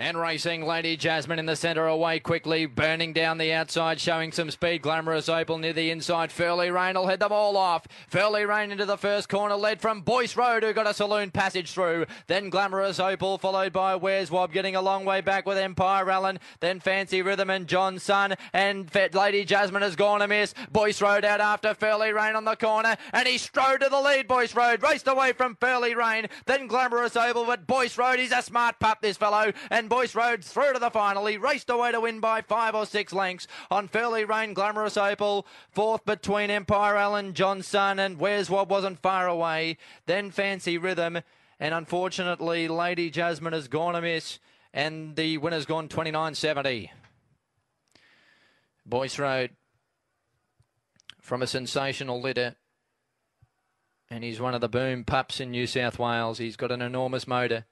And racing, Lady Jasmine in the centre away quickly, burning down the outside, showing some speed. Glamourous Opal near the inside. Ferly Reign will head them all off. Ferly Reign into the first corner, led from Boyce Road, who got a saloon passage through. Then Glamourous Opal, followed by Where's Wob, getting a long way back with Empire Allen. Then Fancy Rhythm and John Sun. And Lady Jasmine has gone a miss. Boyce Road out after Ferly Reign on the corner, and he strode to the lead. Boyce Road raced away from Ferly Reign. Then Glamourous Opal, but Boyce Road, he's a smart pup, this fellow. And Boyce Road through to the final. He raced away to win by five or six lengths on Ferly Reign, Glamourous Opal. Fourth between Empire Allen, Johnson, and Where's What wasn't far away. Then Fancy Rhythm. And unfortunately, Lady Jasmine has gone amiss. And the winner's gone 29.70. Boyce Road from a sensational litter. And he's one of the boom pups in New South Wales. He's got an enormous motor.